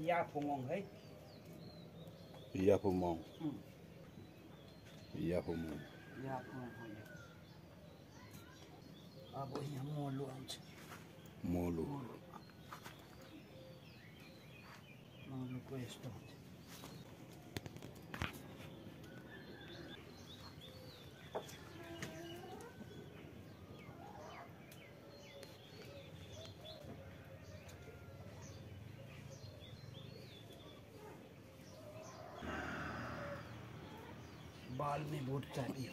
या फोमङ है याफुमङ उम्, याफुमङ या फोमङ हो यो अब यहाँ मोलु आउँछ मोलु मोलु मोलुको यस्तो हुन्छ बाल में बूट चाहिए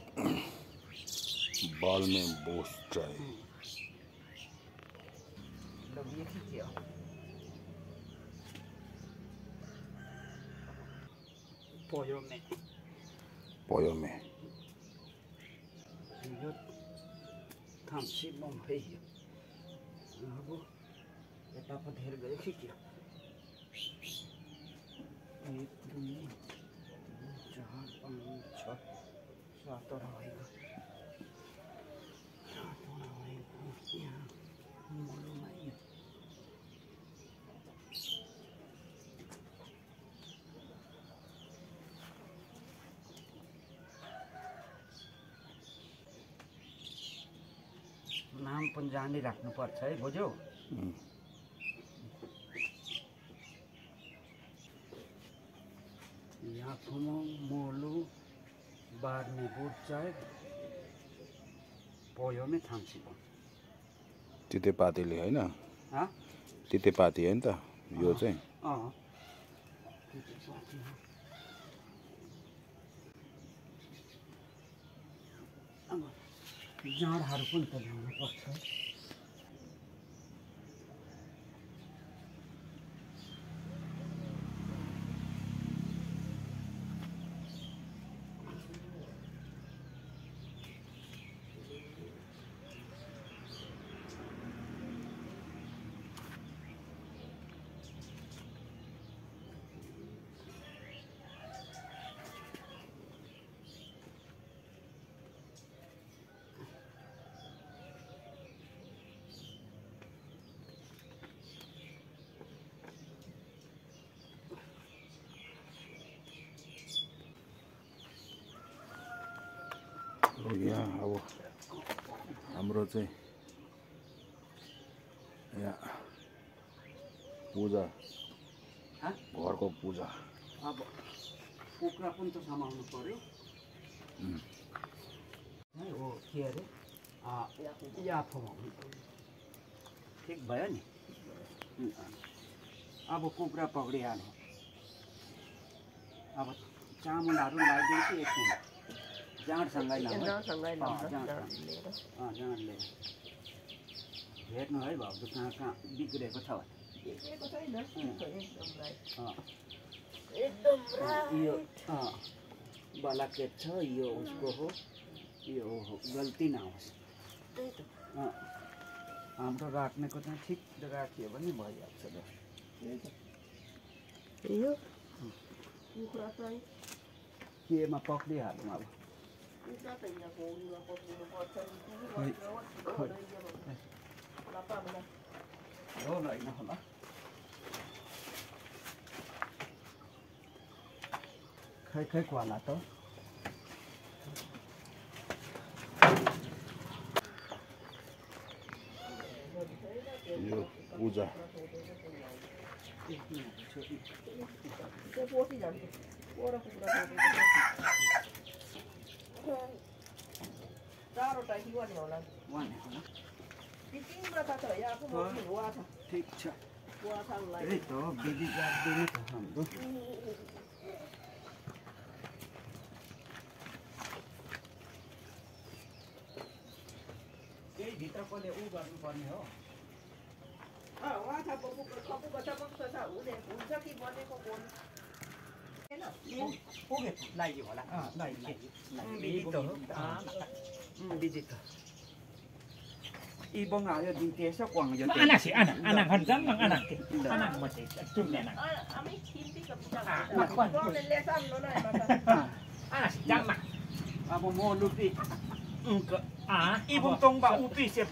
बाल में बोस ट्राई लोग ये की किया। पोयो में। पयो में। यो थाम्सी बम है। यो अब यता पो धेर गयो कि क्या। एक दुई तिन चार पाँच छ यहाँ नाम पनि जानी राख्नुपर्छ है बुझ्यौ उम्, याफुमो मोलु बार्ने बुटचाय पोयोमै थाम्सिबो तितेपातीले होइन? हँ तितेपाती हो नि त यो चाहिँ। जाँडहरू पनि त ल्याउनुपर्छ अब यहाँ अब हाम्रो चाहिँ यहाँ पूजा? घरको पूजा। अब कुखुरा पनि त समाउनु उम्, है के अरे? याफो ठिक भयो नि? अब कुखुरा पक्रिहाल्यो। अब चामलहरू लगाइदिन्छु एकछिन जाँडसँगै लाउँ है। सँगै अँ, जाँड लिएर। अँ जाँड लिएर हेर्नु है भाउजू कहाँ कहाँ बिग्रेको छ यो बलाकेट छ यो उसको हो यो हो गल्ती नहोस्। त्यही त। अँ, हाम्रो राख्नेको चाहिँ ठिक राखियो भने भइहाल्छ ल त्यही त। यो? कुखुरा चाहिँ केमा पक्रिहालौँ अब? कुखुरा त यहाँ पौडीमा पक्रिनु पर्छ खोइ, खोइ। लापामा हो ल होइन होला खै खै क्वाला त यो पूजा त्यो पोसी जान्छ वडा कुखुरा ठिक छ भित्रकोले ऊ गर्नुपर्ने हो उहाँ छ हुने हुन्छ कि बनेको 포개 라이지 와라. 아, 라이지. 미디터. 아, 음, 미디터. Ibong ayo di desa kuang yo. Anak sih, anak, anak kan jam mang anak ke. Anak mau desa, cum anak. Ami kinti ke bukan. Nak kuan. Anak sih jam mang. Abo mau lupi. Engke. Ah, ibong tong ba upi siap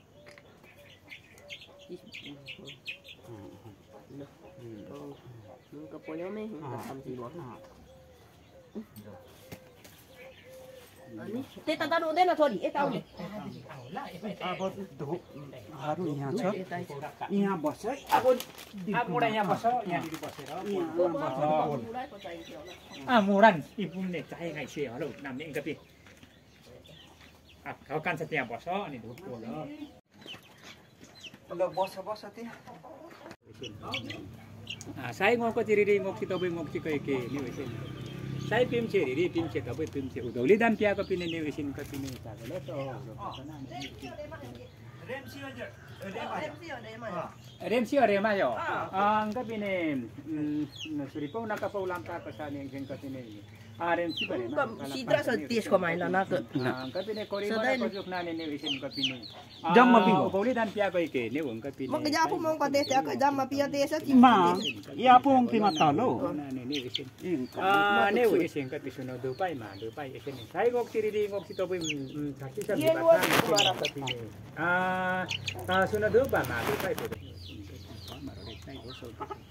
अँ, बालमे मङको पोयोमै हुन्छ सब्जी भयो अनि त्यता जानु हुँदैन छोरी यता आउने अब धुपहरू यहाँ छ यता यहाँ बस्छ है अब अब मुढा यहाँ बस्छ यहाँनिर बसेर यहाँ मुढाको चाहिन्छ होला Ah, muran ibuले चाहिएको छे हलो नामले कति अब कान्छ त्यहाँ बस अनि धुपको ल ल बस बस त्यहाँ Sai ngoko tiriri ngokti tobe ngokti kai ke ni wesen sai pim che riri pim che tobe pim che udoli dam Sai गाउँको थियो रिरी मोखी तपाईँ मोखी कै के नि होइन साई पिम्छे रिरी पिम्छे तपाईँ पिम्छे उधौली दाम पियाको पनि न्युसिन कति नै रेम्सी हरेमा हौ। अन्त पनि छोरी पाहुनाको पौलामा पाएको छ कति नै। Ang ka pine kori ma Sadain. ko juk na ni ni wesen ka pine Jam ma pingo. udoli dam pia kai ke ni wong ka pine मग जापो मङको देश आएको जाममा पिया देश मा या पोङ तिमा तलो na ni ni wesen Ah, ne wo isen ka pisuno do pai ma do pai isen ni. Sai gok tiri di gok sito bim thaki sa Yen wo bibat ka pine. Ah, ah suno do ba ma do pai po. Ah, lok mo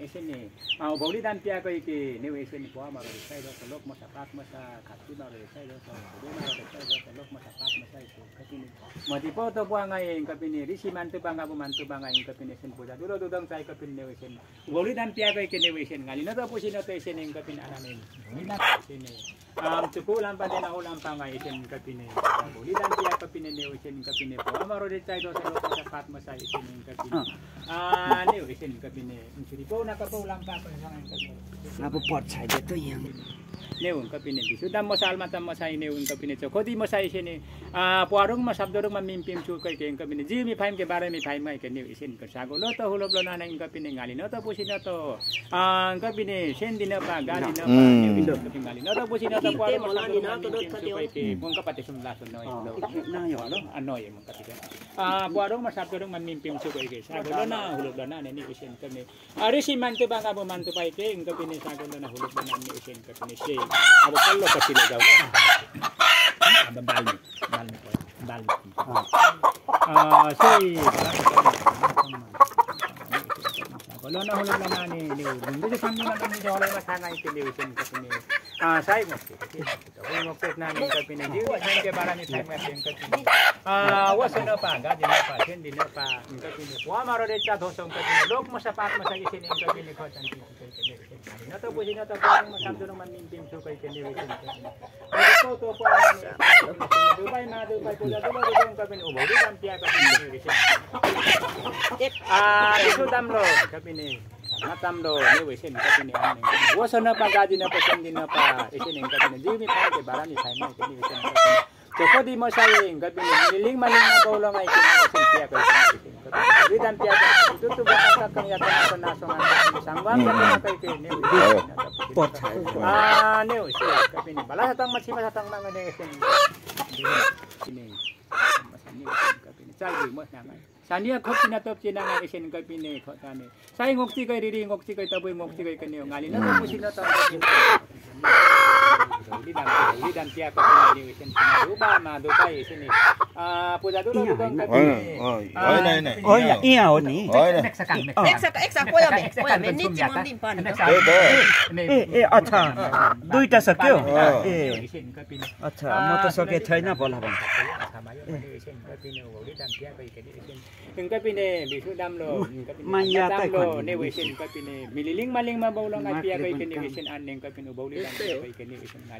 यसरी भौली दान प्याके ऊछिन बुवामाहरू हेर्दै गर्छ लोकमासा पातमासा खासुहरू हेर्दै गर्छु लोकमासाती मृषि मान्छु बागाबु मान्थ्यो बागा इन्कपुजा दुध दुध चाहिएको पनि न्युसेन भोलिदान के कि न्युसन गाली न त बुसिन त यसरी नाना kapini po amaro de chai do sa lo sa pat mo sa isen ang kapini ah ne wesen kapini siri po na ka po lam pa ko sa ang kapini अब पछाइदियो त यहाँ ने हुन कपिने दिसु दा मसाल मा त मसाइने ने हुन कपिने छ। खोदी मसाइ छ ने आ पुआरुङ मा शब्द मिम पिम छु कइ केन कपिने जि मि फाइम के बारे मि फाइम मा के ने सेन नि कसागो ल त होलो ब्ल नाना इन कपिने गाली। न त पुसि न त आ कपिने सेन दिन पा गाली न न बिन्दो कपि गाली। न त पुसि न त पुआरु म नानी न त दोत छ के बों न न हो न आ न ए म कति के आ पुआरुङ मा शब्द रुमा मिम पिम छु कइ के छ ल न होलो ब्ल नाना ने छ नि कपिने आ ऋषि मान्ते बागा बो मान्तु पाइके इन कपिने सागो। न होलो ब्ल नाना ने छ नि से। Apa kalau kasih lagi awak? Ada balik, balik, balik. Ah, ah sih. Kalau nak hulur mana ni? Lewu. Minta tu sambil nak minta jual lepas itu lewu. Ah, saya mesti. Kalau mau kes nanti kat ke barang ni saya mesti kat. Ah, wah sana apa? Gak di apa? Sini apa? Kat. Wah, maru dekat dosa kat sini. Lok masa pak masa di sini kat. Atau. naman. Ito to po po. Ubo. Ah, ito tamlo kami ni. Matamlo ni wisin kami ni. Wasa na pagadi na po sindi na pa isin ng kami ni. Jimmy pa kay barani sa mga. Joko di masayin, gabi ni Niling maling na bawa lang ay kinakasin siya ko. Kapag ang piya ka, tutubo ka sa kang yata mm-hmm. na panasong ang isang wang ka na kayo kayo niyo. Pot. Ah, niyo, siya. Kapag ni Balas atang masimas atang mga niya siya. Sini. Masani. Kapag ni Sali, mo na nga. Sani ang kopi na nga isin. Kapag ni Sani. Sa'y ngoksi kay riri, ngoksi kay tabuy, ngoksi kay kanyo. Ngalina, na tabuy. Ngoksi kay. To. Li dan li dan pia ka pine ni isen pina ruba ma do kai isen ni. पूजा दुलो यहाँ दुलो होइन। होइन होइन होइन होइन होइन यहाँ हो नि होइन एकसा एकसा कोयामे कोयामे निची मन्दिर पानी त्यही त ए ए अच्छा दुईटा सक्यो। ए अच्छा म त सके छैन बोला lang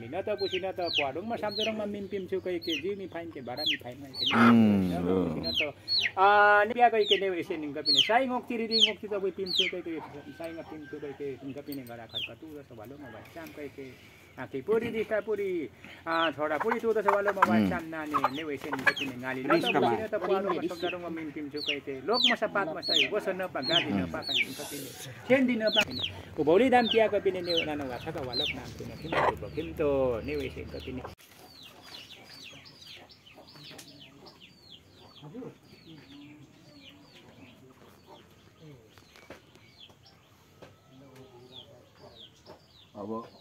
हिँड्न त बसिन त पढुङमा म सामद्रुङमा मिन कोही के जिउ नि फाइन के भाडा फाइन तैकै यसै त कोही के कोही कोही साइमा पिन्छु कोही कोही गरा खर्का तु जस्तो भलौँ न भाइ च्याम्कै के। छोडा सवालो म वाचाम नानी ने वेसन कतिने गाली न त बुझिन त पारो म शब्दरङ मिन टिम छु अब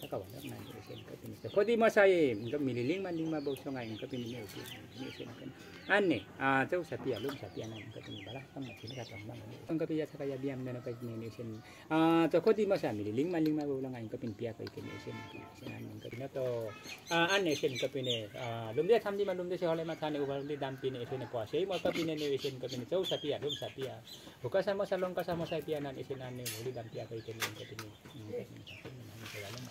Saka wala man isin ka tinista. Kodi masay ka mililing Ini, ding mabawso nga ka pinili usin. Isin ka. Ane, ah tau sapi alum sapi anan ka tinili balak kang masin ka tong bang. Ang ka piya saka yabiam na ka tinili usin. Ah to kodi masay mililing man ding mabawso nga ka pinpiya ka ikin isin. Isin anan ka tinili to. Ah ane isin ka pinili. Ah lumde tham di man lumde se hole ma thane ubal di dam pinili isin po. Sei mo ka pinili isin ka pinili tau sapi alum sapi. Bukas sama salong ka sama sapi anan isin anan mo di dam piya ka ikin isin. Isin ka.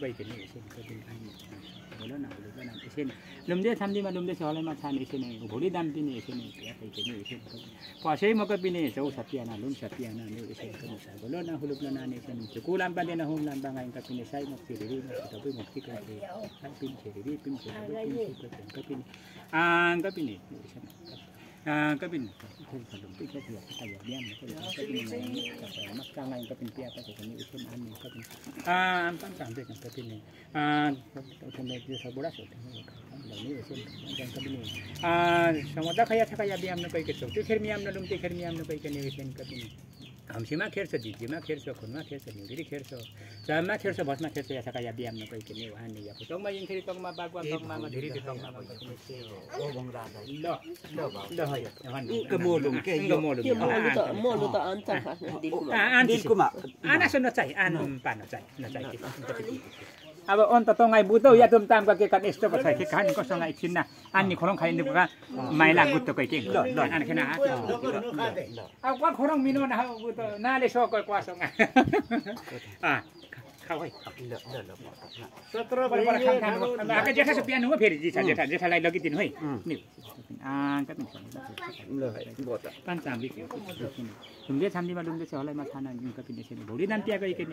पाइथ लुम्दैम्दिमा लुम्दैछ हलैमा छानी भोलि दाम दिने यसो नै थियो पाँचै मकै पिने चौ छपिआना लुन छपिआना नानी को लाम्बा दिएन हुम्बाइका साई मिन् आ Kevin không phải đúng cái chất lượng tài liệu đen có được Kevin này phải mắc căng anh Kevin kia có thể có những phương án mình Kevin à anh sẵn sàng về cái Kevin này à thằng này thì sao bố đã sửa समाधा खाया था खाया भी हमने कोई के सोचते फिर भी हमने लुमते फिर भी हमने कोई के निवेशन कभी नहीं hamsima खेर्छ दिजीमा खेर्छ खुनमा खेर्छ निउरी खेर्छ चाममा खेर्छ भसमा खेर्छ या सका या बिहान कोही के नि हानि या टङमा यिङखेरि टङमा बागवा टङमा धेरै धेरै टङमा ल ल ल है Ingka molong ke, Ingka yo. molong Yo mo lu ta mo lu ta anta ka di ko. दिलकुमा आना सुन्न चाहिँ आनु पान चाहिँ नचाहि अब अन्त तँगाई बुतौ या तुम ताम के यस्तो पछ के खान कससँग एकछिन आन्नी खोरङ खाइने बुका माइला गुत्त कोही के ल ल आन खेना अब क्वा खोरङ मिनो ना नाले सक क्वासँग जेठा बिहान हो फेरि जेठा जेठा जेठालाई लगिदिनु है पाँच ढुङ्गे ढुङ्गे छ हलाइमा खाना कति दाम त्यहाँ गइकन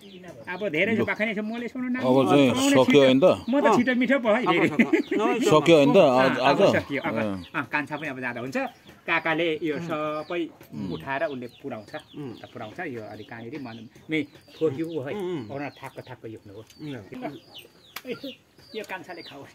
अब धेरै जो पाखा नै छ मैले सुन्नु न अब चाहिँ सक्यो होइन त। म त छिटो मिठो भयो। सक्यो। होइन त आज सकियो अब। कान्छा पनि अब जाँदा हुन्छ। काकाले यो सबै उठाएर उसले पुऱ्याउँछ. पुऱ्याउँछ। यो अलिक कहाँनिर मन मे फोर्क्यु है. अरू थाक्क थाक्क युक्नु हो। यो कान्छाले यो खाओस्।